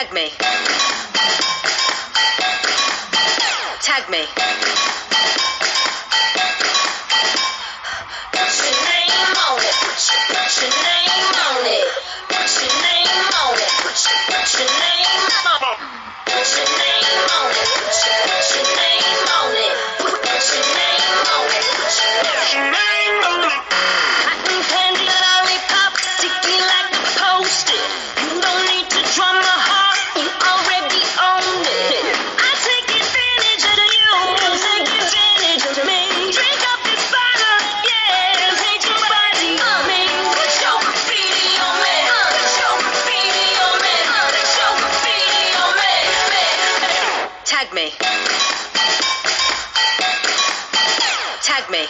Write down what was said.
Tag me. Tag me. Tag me. Tag me.